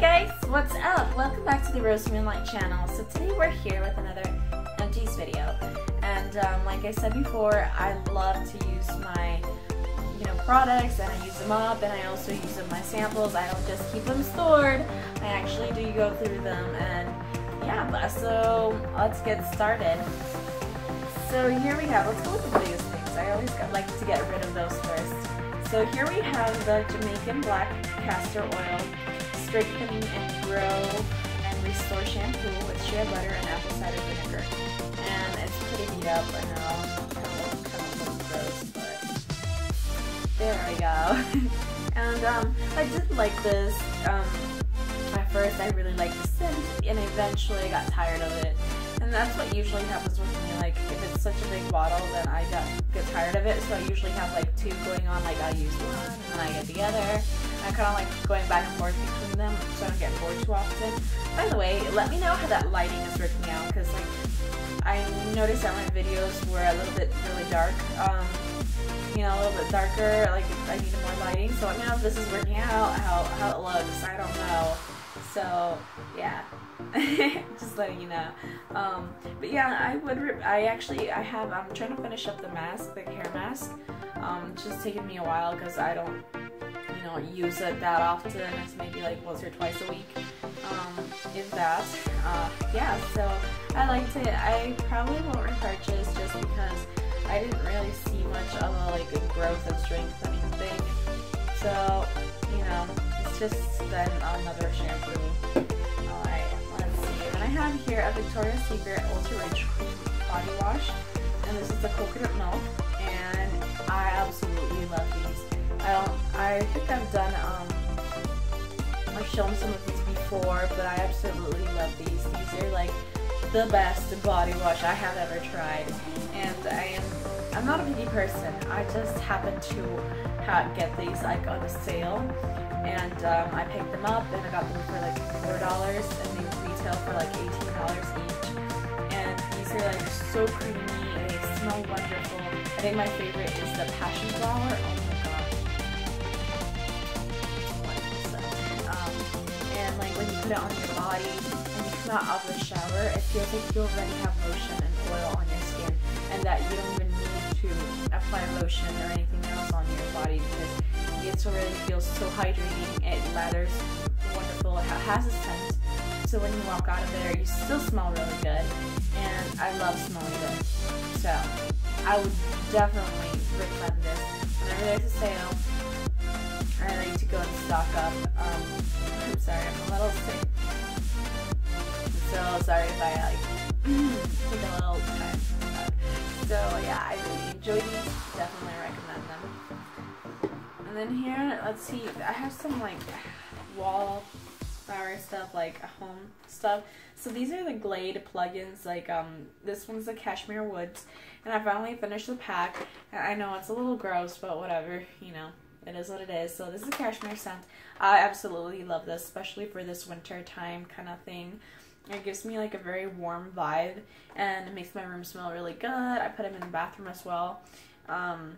guys, what's up? Welcome back to the Rose Moonlight channel. So today we're here with another empties video. And um, like I said before, I love to use my you know products and I use them up and I also use up my samples. I don't just keep them stored. I actually do go through them and yeah, so let's get started. So here we have, let's go with the biggest things. I always like to get rid of those first. So here we have the Jamaican Black Castor Oil Strengthen and Grow and Restore Shampoo with shea butter and apple cider vinegar. And it's pretty beat up, I know, kind of, kind gross, but there we go. and um, I did like this. Um, at first I really liked the scent, and eventually I got tired of it. And that's what usually happens with me, like if it's such a big bottle, then I get, get tired of it. So I usually have like two going on, like I use one, and then I get the other. I'm kind of like going back and forth between them so I don't get bored too often. By the way, let me know how that lighting is working out because like I noticed that my videos were a little bit really dark. Um, you know, a little bit darker, like I needed more lighting. So let me know if this is working out, how, how it looks. I don't know. So, yeah. just letting you know. Um, but yeah, I would, I actually, I have, I'm trying to finish up the mask, the hair mask. Um, it's just taking me a while because I don't you know, use it that often. It's maybe like once or twice a week, um, if that. Uh, yeah, so I liked it. I probably won't repurchase just because I didn't really see much of a like growth and strengthening thing. So, you know, it's just then another shampoo. Alright, let's see. And I have here a Victoria's Secret Ultra Rich Cream Body Wash. And this is the coconut milk. I think I've done, um, I've shown some of these before, but I absolutely love these. These are like the best body wash I have ever tried. And I am, I'm not a picky person. I just happen to get these like on a sale. And um, I picked them up and I got them for like $4 and they retail for like $18 each. And these are like so creamy and they smell wonderful. I think my favorite is the passion flower. Put it on your body and you come out of the shower, it feels like you already have lotion and oil on your skin and that you don't even need to apply lotion or anything else on your body because it already feels so hydrating. It lathers wonderful. It has a scent. So when you walk out of there, you still smell really good. And I love smelling good. So I would definitely recommend this. Whenever there's a sale, I like to go and stock up. Um, I'm sorry, I'm a little sick. So sorry if I like take a little time. So yeah, I really enjoy these. Definitely recommend them. And then here, let's see. I have some like wall flower stuff, like home stuff. So these are the Glade plugins. Like um, this one's the Cashmere Woods, and I finally finished the pack. And I know it's a little gross, but whatever. You know, it is what it is. So this is a cashmere scent. I absolutely love this, especially for this winter time kind of thing. It gives me like a very warm vibe and it makes my room smell really good. I put them in the bathroom as well. Um,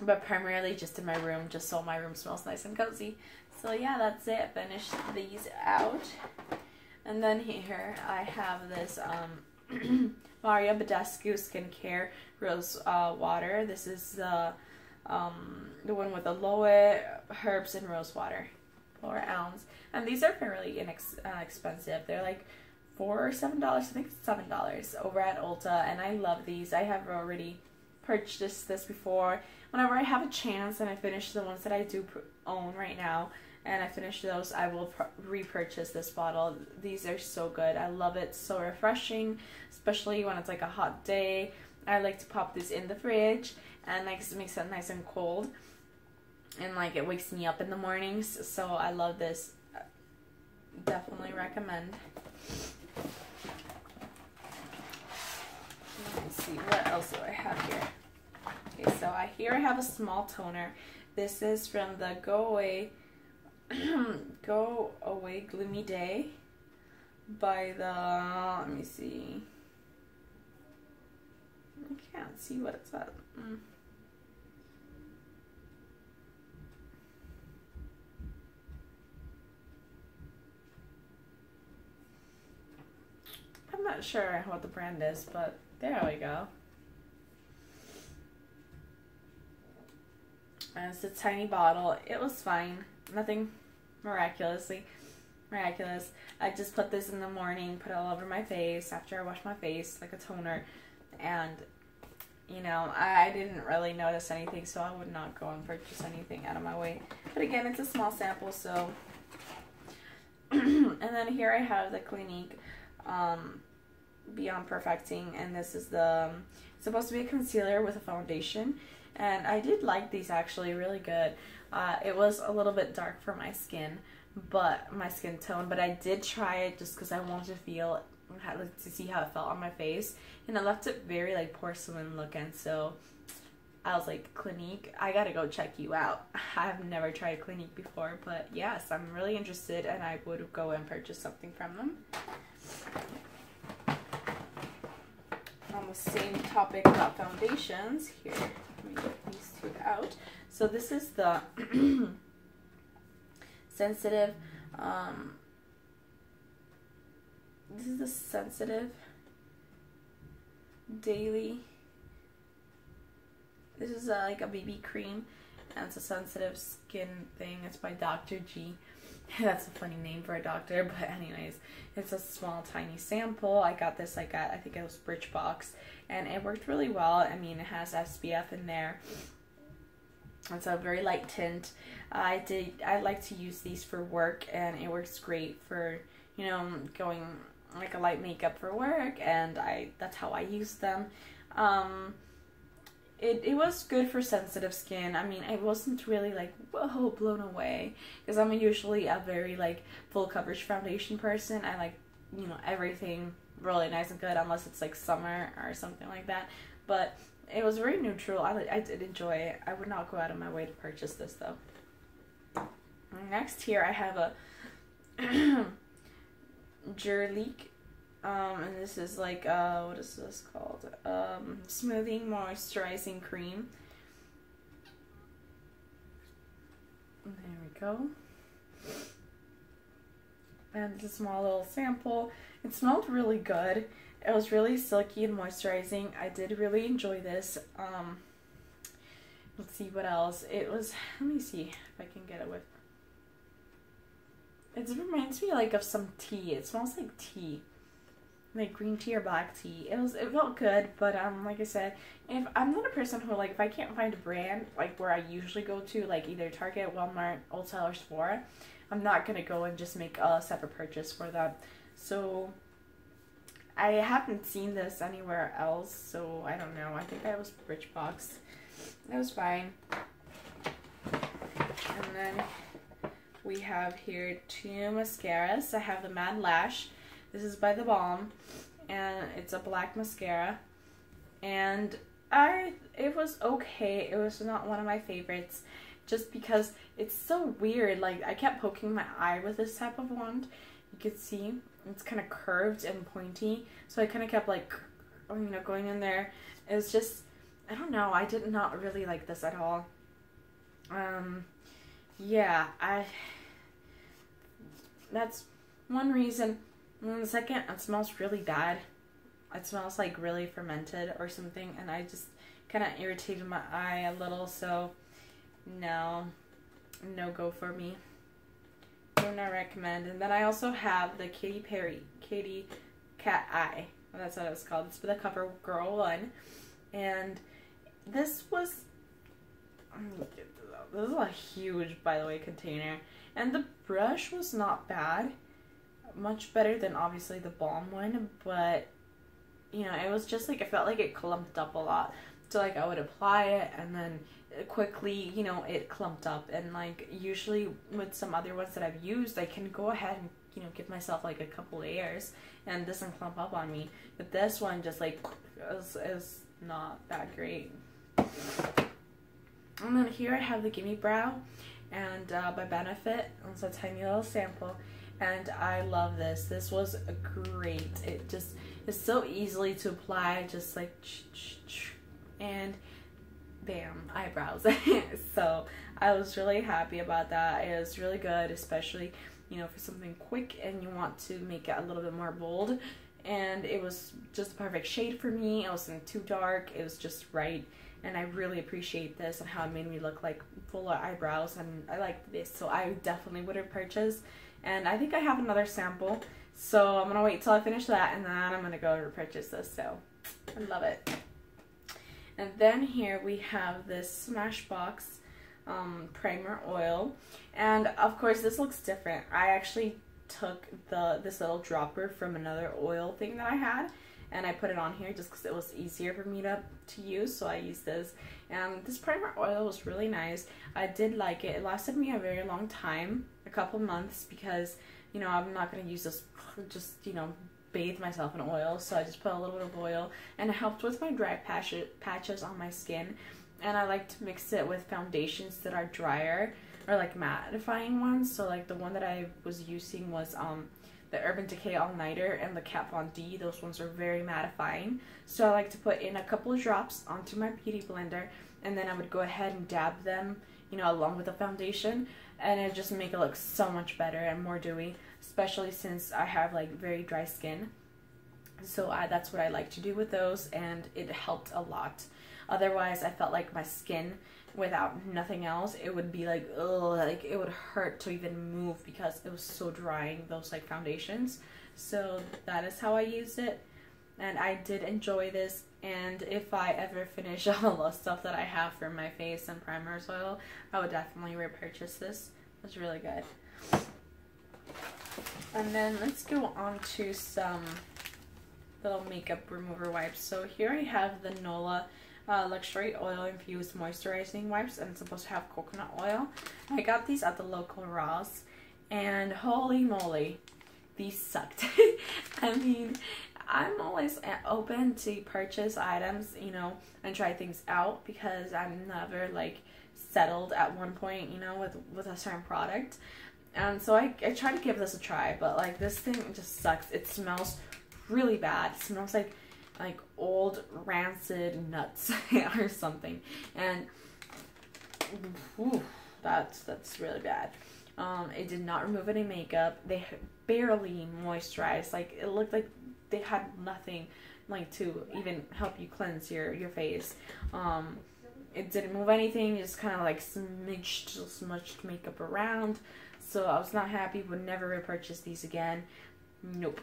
but primarily just in my room, just so my room smells nice and cozy. So yeah, that's it. Finish these out. And then here I have this um, Mario Badescu Skincare Rose uh, Water. This is the um, the one with aloe, herbs, and rose water, four ounce. And these are fairly inexpensive. Uh, They're like four or seven dollars. I think it's seven dollars over at Ulta, and I love these. I have already purchased this before. Whenever I have a chance and I finish the ones that I do own right now, and I finish those, I will repurchase this bottle. These are so good. I love it. So refreshing, especially when it's like a hot day. I like to pop this in the fridge and like it makes it nice and cold. And like it wakes me up in the mornings so I love this. Definitely recommend. Let's see what else do I have here? Okay so I here I have a small toner. This is from the go away go away gloomy day by the let me see. I can't see what it's at. Mm. Not sure what the brand is, but there we go. And it's a tiny bottle. It was fine. Nothing miraculously miraculous. I just put this in the morning, put it all over my face after I wash my face, like a toner. And, you know, I, I didn't really notice anything, so I would not go and purchase anything out of my way. But again, it's a small sample, so. and then here I have the Clinique um, Beyond Perfecting, and this is the um, supposed to be a concealer with a foundation. And I did like these actually really good. Uh, it was a little bit dark for my skin, but my skin tone. But I did try it just because I wanted to feel to see how it felt on my face, and it left it very like porcelain looking. So I was like, Clinique, I gotta go check you out. I've never tried Clinique before, but yes, I'm really interested, and I would go and purchase something from them. On the same topic about foundations, here, let me get these two out. So this is the sensitive. Um, this is the sensitive daily. This is a, like a BB cream, and it's a sensitive skin thing. It's by Dr. G. That's a funny name for a doctor, but anyways, it's a small, tiny sample. I got this like at I think it was Birchbox, and it worked really well. I mean, it has SPF in there. It's a very light tint. I did. I like to use these for work, and it works great for you know going like a light makeup for work, and I that's how I use them. Um, it, it was good for sensitive skin. I mean, I wasn't really like whoa blown away because I'm usually a very like full coverage foundation person. I like you know everything really nice and good unless it's like summer or something like that. But it was very neutral. I, I did enjoy it. I would not go out of my way to purchase this though. Next here I have a Jurlique um, and this is like uh, what is this called? Um, smoothing moisturizing cream. There we go. And it's a small little sample. It smelled really good. It was really silky and moisturizing. I did really enjoy this. Um, let's see what else. It was, let me see if I can get it with. It reminds me like of some tea. It smells like tea. Like green tea or black tea. It was it felt good, but um like I said, if I'm not a person who like if I can't find a brand like where I usually go to, like either Target, Walmart, Ulta or Sephora, I'm not gonna go and just make a separate purchase for that. So I haven't seen this anywhere else, so I don't know. I think I was Birchbox. It was fine. And then we have here two mascaras. I have the Mad Lash. This is by The Balm, and it's a black mascara. And I, it was okay. It was not one of my favorites, just because it's so weird. Like I kept poking my eye with this type of wand. You could see it's kind of curved and pointy. So I kind of kept like, you know, going in there. It was just, I don't know. I did not really like this at all. Um, yeah, I, that's one reason. And the second, it smells really bad. It smells like really fermented or something. And I just kind of irritated my eye a little. So, no, no go for me do not recommend. And then I also have the Katy Perry, Katy Cat Eye. That's what it was called. It's for the Cover Girl one. And this was, this is a huge, by the way, container. And the brush was not bad. Much better than obviously the balm one, but you know, it was just like, it felt like it clumped up a lot. So like I would apply it and then quickly, you know, it clumped up. And like usually with some other ones that I've used, I can go ahead and you know give myself like a couple layers and doesn't clump up on me. But this one just like is, is not that great. And then here I have the Gimme Brow and uh, by Benefit. It's a tiny little sample and I love this. This was great. It just is so easily to apply, just like and bam, eyebrows. so I was really happy about that. It was really good, especially, you know, for something quick and you want to make it a little bit more bold. and it was just the perfect shade for me. It wasn't too dark. It was just right. And I really appreciate this and how it made me look like fuller eyebrows. And I like this, so I definitely would have purchased. And I think I have another sample. So I'm to wait till I finish that and then I'm to go and purchase this. So I love it. And then here we have this Smashbox um, primer oil. And of course this looks different. I actually took the this little dropper from another oil thing that I had and I put it on here just because it was easier for me to, to use so I used this. And this primer oil was really nice. I did like it. It lasted me a very long time a couple months because you know I'm not going to use this just you know bathe myself in oil so I just put a little bit of oil and it helped with my dry patch patches on my skin. And I like to mix it with foundations that are drier or like mattifying ones. So like the one that I was using was um the Urban Decay All Nighter and the Kat Von D. Those ones are very mattifying. So I like to put in a couple of drops onto my beauty blender and then I would go ahead and dab them, you know, along with the foundation and it just make it look so much better and more dewy, especially since I have like very dry skin. So I, that's what I like to do with those and it helped a lot. Otherwise, I felt like my skin without nothing else, it would be like, ugh, like it would hurt to even move because it was so drying, those like foundations. So that is how I used it. And I did enjoy this. And if I ever finish all the stuff that I have for my face and primers oil, I would definitely repurchase this. It's really good. And then let's go on to some little makeup remover wipes. So here I have the Nola uh, luxury oil infused moisturizing wipes and it's supposed to have coconut oil. I got these at the local Ross and holy moly, these sucked. I mean, I'm always open to purchase items, you know, and try things out because I'm never like settled at one point, you know, with with a certain product. And so I, I try to give this a try, but like this thing just sucks. It smells really bad. It smells like like old rancid nuts or something. And whew, that's that's really bad. Um, it did not remove any makeup. They barely moisturized. Like it looked like they had nothing like to even help you cleanse your your face. Um, it didn't move anything. Just kind of like smidged smudged makeup around. So I was not happy. Would never repurchase these again. Nope.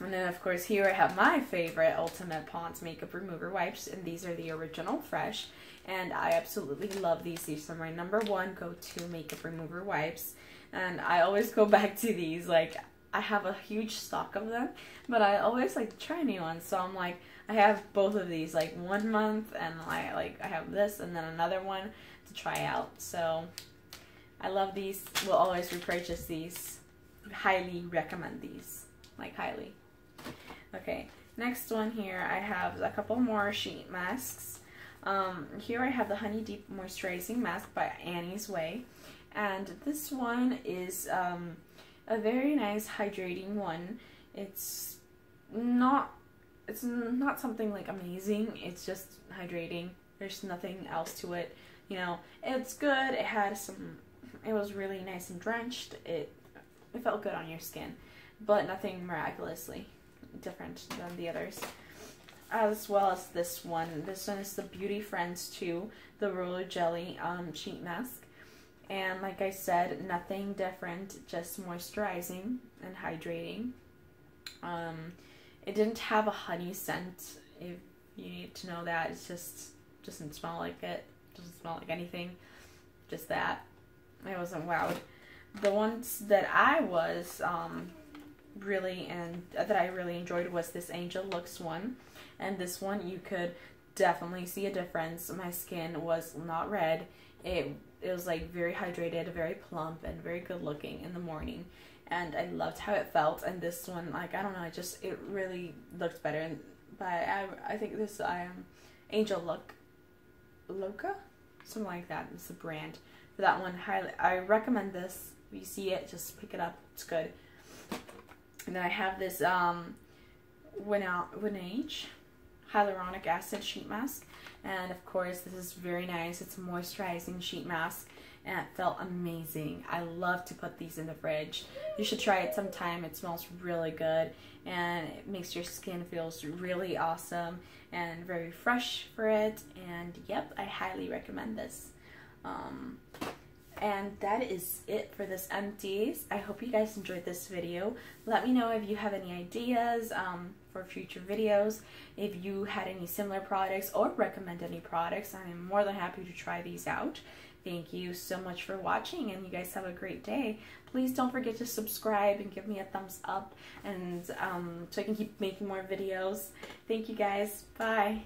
And then, of course, here I have my favorite Ultimate Pond's Makeup Remover Wipes, and these are the original fresh. And I absolutely love these. These are my number one go-to makeup remover wipes. And I always go back to these. Like, I have a huge stock of them, but I always like try new ones. So I'm like, I have both of these, like one month, and I like I have this, and then another one to try out. So I love these. Will always repurchase these. Highly recommend these. Like highly. Okay, next one here, I have a couple more sheet masks. Um, here I have the Honey Deep Moisturizing Mask by Annie's Way. And this one is um, a very nice hydrating one. It's not it's not something like amazing. It's just hydrating. There's nothing else to it. You know, it's good. It had some it was really nice and drenched. It it felt good on your skin, but nothing miraculously different than the others. As well as this one. This one is the Beauty Friends 2, the Roller Jelly um, Sheet Mask. And like I said, nothing different, just moisturizing and hydrating. Um, it didn't have a honey scent, if you need to know that. It just doesn't smell like it. Doesn't smell like anything. Just that. I wasn't wowed. The ones that I was um, really and that I really enjoyed was this Angel Looks one. And this one you could definitely see a difference. My skin was not red. It it was like very hydrated, very plump, and very good looking in the morning. And I loved how it felt. And this one, like I don't know, it just it really looked better. And but I I think this um Angel Look Loca something like that. It's the brand for that one. Highly, I recommend this. If you see it, just pick it up. It's good. And then I have this um, Winage hyaluronic acid sheet mask. And of course, this is very nice. It's moisturizing sheet mask. and it felt amazing. I love to put these in the fridge. You should try it sometime. It smells really good and it makes your skin feels really awesome and very fresh for it. And yep, I highly recommend this. Um, and that is it for this empties. I hope you guys enjoyed this video. Let me know if you have any ideas um, for future videos. If you had any similar products or recommend any products, I am more than happy to try these out. Thank you so much for watching and you guys have a great day. Please don't forget to subscribe and give me a thumbs up and um, so I can keep making more videos. Thank you guys. Bye.